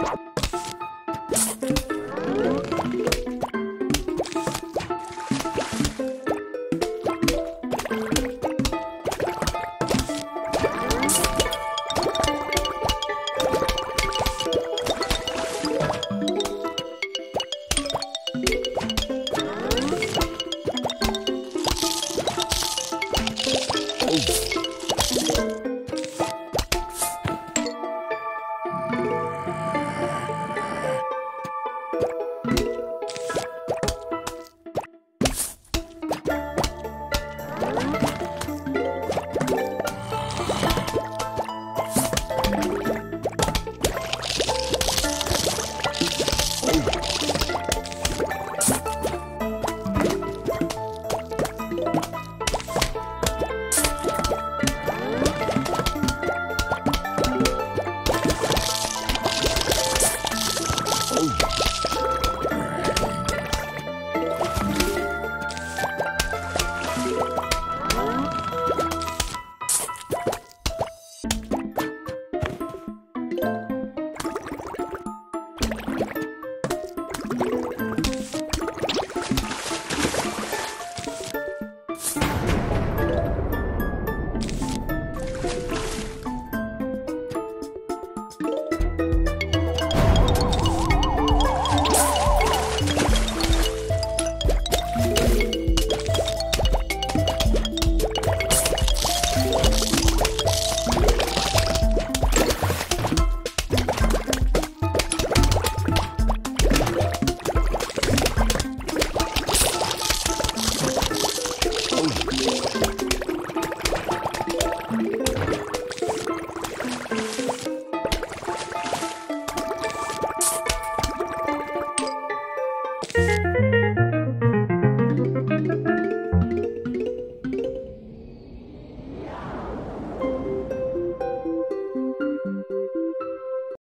you